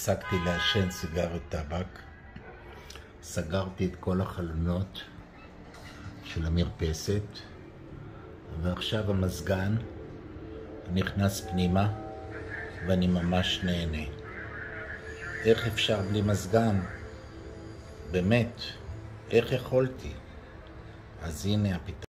הפסקתי לעשן סיגריות טבק, סגרתי את כל החלונות של המרפסת, ועכשיו המזגן נכנס פנימה ואני ממש נהנה. איך אפשר בלי מזגן? באמת, איך יכולתי? אז הנה הפתרון.